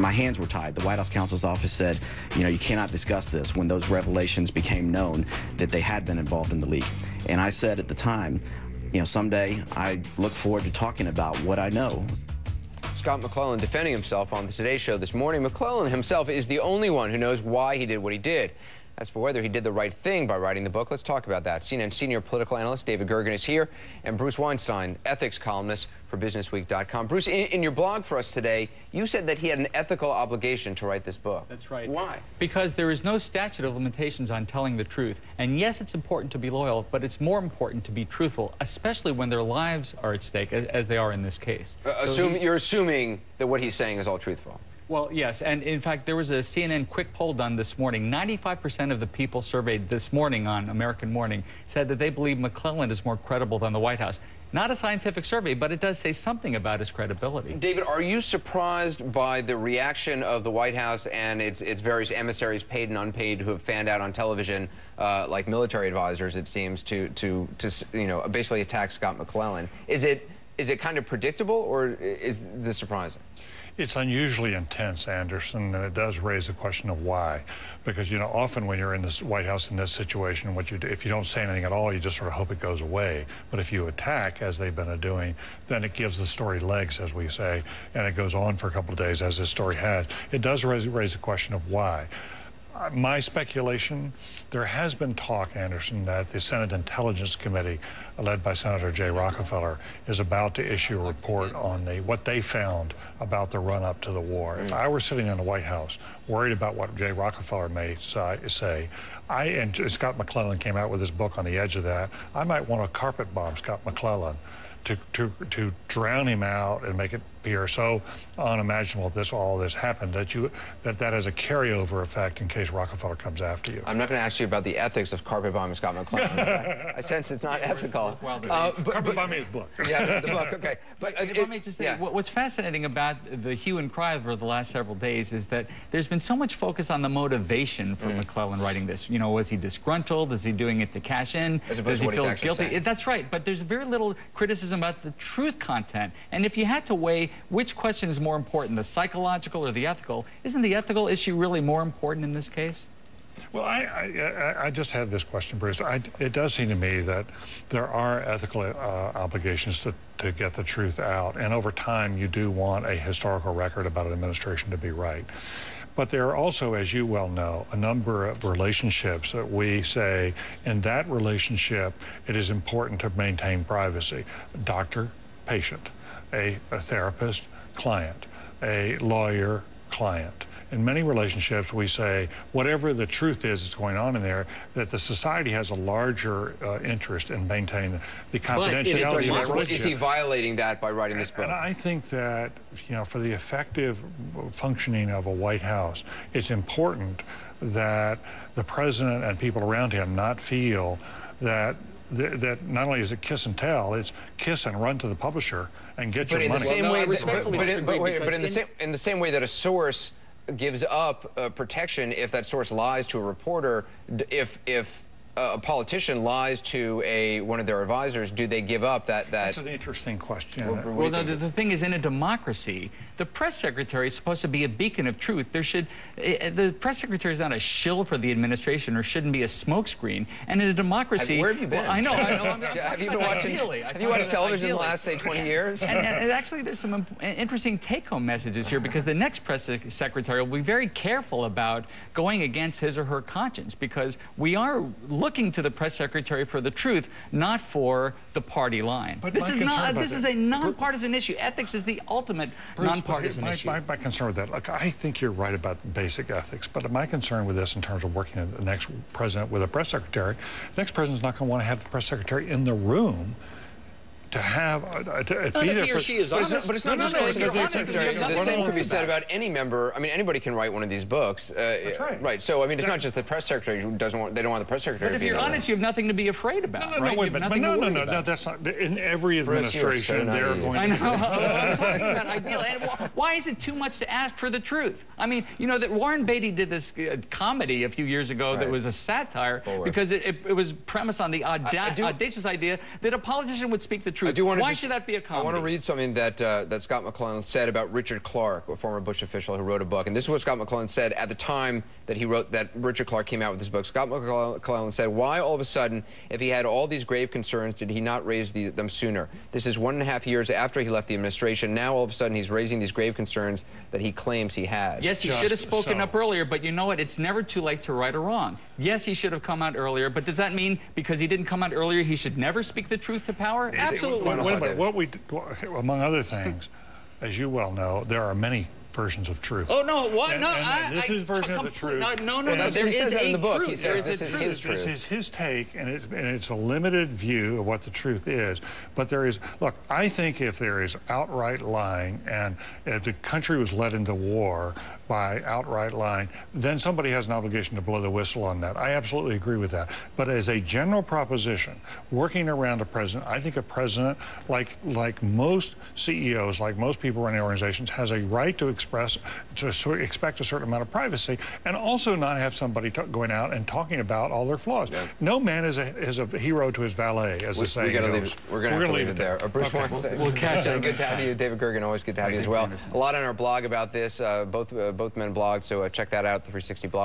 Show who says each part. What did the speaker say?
Speaker 1: my hands were tied. The White House counsel's office said, you know, you cannot discuss this when those revelations became known that they had been involved in the leak. And I said at the time, you know, someday I look forward to talking about what I know.
Speaker 2: Scott McClellan defending himself on the Today Show this morning. McClellan himself is the only one who knows why he did what he did. As for whether he did the right thing by writing the book, let's talk about that. CNN senior political analyst David Gergen is here, and Bruce Weinstein, ethics columnist for BusinessWeek.com. Bruce, in, in, your blog for us today, you said that he had an ethical obligation to write this book.
Speaker 3: That's right.
Speaker 2: Why?
Speaker 3: Because there is no statute of limitations on telling the truth. And yes, it's important to be loyal, but it's more important to be truthful, especially when their lives are at stake, as, as they are in this case.
Speaker 2: Uh, so assume, he, you're assuming that what he's saying is all truthful.
Speaker 3: Well, yes, and in fact, there was a CNN quick poll done this morning. 95% of the people surveyed this morning on American Morning said that they believe McClellan is more credible than the White House. Not a scientific survey, but it does say something about his credibility.
Speaker 2: David, are you surprised by the reaction of the White House and its, its various emissaries, paid and unpaid, who have fanned out on television, uh, like military advisors, it seems, to, to, to you know, basically attack Scott McClellan? Is it, is it kind of predictable, or is this surprising?
Speaker 4: It's unusually intense, Anderson, and it does raise the question of why. Because, you know, often when you're in this White House in this situation, what you do, if you don't say anything at all, you just sort of hope it goes away. But if you attack, as they've been doing, then it gives the story legs, as we say, and it goes on for a couple of days, as this story has. It does raise, raise the question of why my speculation, there has been talk, Anderson, that the Senate Intelligence Committee, led by Senator Jay Rockefeller, is about to issue a report on the, what they found about the run-up to the war. If I were sitting in the White House, worried about what Jay Rockefeller may say, I and Scott McClellan came out with his book on the edge of that, I might want to carpet bomb Scott McClellan to, to, to drown him out and make it appear so unimaginable that this all this happened that you that that has a carryover effect in case Rockefeller comes after you.
Speaker 2: I'm not going to ask you about the ethics of carpet bombing Scott McClellan. I sense it's not ethical.
Speaker 4: Well, uh, but, carpet bombing is book.
Speaker 2: Yeah, the book. Okay,
Speaker 3: but uh, if it, I may just say, yeah. what's fascinating about the hue and cry over the last several days is that there's been so much focus on the motivation for mm. McClellan writing this. You know, was he disgruntled? Is he doing it to cash in?
Speaker 2: As opposed Does he feel guilty? Saying.
Speaker 3: That's right. But there's very little criticism about the truth content. And if you had to weigh which question is more important, the psychological or the ethical, isn't the ethical issue really more important in this case?
Speaker 4: Well, I, I, I, just had this question, Bruce. I, it does seem to me that there are ethical uh, obligations to, to get the truth out. And over time, you do want a historical record about an administration to be right. But there are also, as you well know, a number of relationships that we say in that relationship, it is important to maintain privacy. Doctor, patient, a, a therapist, client, a lawyer, client. In many relationships, we say whatever the truth is that's going on in there, that the society has a larger uh, interest in maintaining the confidentiality of the relationship.
Speaker 2: Is he violating that by writing this book?
Speaker 4: And I think that, you know, for the effective functioning of a White House, it's important that the president and people around him not feel that that not only is it kiss and tell, it's kiss and run to the publisher and get
Speaker 2: but
Speaker 4: your money.
Speaker 2: The same well, no, way that, but, but, in, but, wait, but in, the same in the same way that a source gives up uh, protection if that source lies to a reporter, if if a politician lies to a one of their advisors, do they give up that? that
Speaker 4: That's an interesting question.
Speaker 3: Well, well no, the, the, thing is, in a democracy, the press secretary is supposed to be a beacon of truth. There should uh, the press secretary is not a shill for the administration or shouldn't be a smokescreen. And in a democracy,
Speaker 2: have, where have you been?
Speaker 3: Well, I know. I know I'm,
Speaker 2: have you been watching? Have you watched television in the last say 20 years?
Speaker 3: And, and, actually, there's some interesting take-home messages here because the next press secretary will be very careful about going against his or her conscience because we are looking to the press secretary for the truth, not for the party line. But this is not. This is a nonpartisan issue. Ethics is the ultimate Bruce, nonpartisan
Speaker 4: my,
Speaker 3: issue.
Speaker 4: My, my, concern with that, look, I think you're right about basic ethics, but my concern with this in terms of working the next president with a press secretary, the next president's not going to want to have the press secretary in the room to have uh, to,
Speaker 5: not be there he or she is honest.
Speaker 2: But it's not, just no, no, no, secretary. The same could be said about any member. I mean, anybody can write one of these books.
Speaker 4: Uh, That's right.
Speaker 2: Right. So I mean, it's not just the press secretary who doesn't want. They don't want the press secretary.
Speaker 3: But if you're honest, you have nothing to be afraid about.
Speaker 4: No, no,
Speaker 3: right?
Speaker 4: no, wait, but, but no, no, no, no, that's not. In every administration, they're going. I
Speaker 3: know. I'm talking about ideal. Why is it too much to ask for the truth? I mean, you know that Warren Beatty did this uh, comedy a few years ago that was a satire because it, it, it was premised on the auda audacious idea that a politician would speak the truth truth.
Speaker 2: I do want to
Speaker 3: Why
Speaker 2: just-
Speaker 3: should that be a comedy?
Speaker 2: I want to read something that uh, that Scott McClellan said about Richard Clarke, a former Bush official who wrote a book. And this is what Scott McClellan said at the time that he wrote that Richard Clarke came out with this book. Scott McClellan said, "Why all of a sudden, if he had all these grave concerns, did he not raise the, them sooner? This is one and a half years after he left the administration. Now all of a sudden he's raising these grave concerns that he claims he had."
Speaker 3: Yes, he
Speaker 4: Just
Speaker 3: should have spoken
Speaker 4: so.
Speaker 3: up earlier, but you know what? It's never too late to right a wrong. Yes, he should have come out earlier, but does that mean because he didn't come out earlier, he should never speak the truth to power? Absolutely.
Speaker 2: Final
Speaker 4: Wait a minute. What we, among other things, as you well know, there are many versions of truth.
Speaker 3: Oh no! What?
Speaker 4: And-
Speaker 3: no,
Speaker 4: and
Speaker 3: I,
Speaker 4: this
Speaker 3: I,
Speaker 4: is version of the truth.
Speaker 3: No, no, no.
Speaker 4: And
Speaker 3: no.
Speaker 4: that's-
Speaker 3: There
Speaker 2: he says that in the book.
Speaker 3: truth.
Speaker 2: He says
Speaker 3: There is
Speaker 2: this
Speaker 3: a
Speaker 2: is
Speaker 3: truth.
Speaker 2: his
Speaker 4: This is his take, and, it, and it's a limited view of what the truth is. But there is, look, I think if there is outright lying and if the country was led into war by outright lying, then somebody has an obligation to blow the whistle on that. I absolutely agree with that. But as a general proposition, working around a president, I think a president, like like most CEOs, like most people running organizations, has a right to express, to expect a certain amount of privacy, and also not have somebody t- going out and talking about all their flaws. No man is a is a hero to his valet, as the
Speaker 2: We,
Speaker 4: saying
Speaker 2: we gotta
Speaker 4: goes.
Speaker 2: Leave, we're gonna have leave it there. Uh, Bruce
Speaker 4: Okay.
Speaker 2: wants to-
Speaker 3: We'll catch
Speaker 2: you.
Speaker 3: Good
Speaker 2: to have you, David Gergen. Always good to have you as well. A lot on our blog about this. Uh, both uh, both men blog, so uh, check that out. The 360 blog.